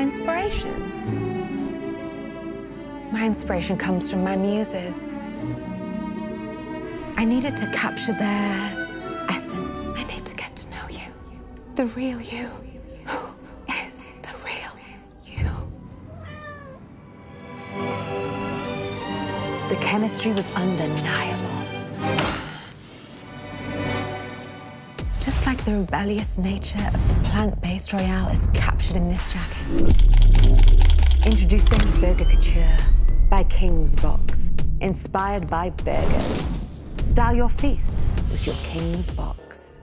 my inspiration? My inspiration comes from my muses. I needed to capture their essence. I need to get to know you, the real you. Who is the real you? The chemistry was undeniable. Just like the rebellious nature of the plant-based royale is captured in this jacket. Introducing Burger Couture by King's Box, inspired by burgers. Style your feast with your King's Box.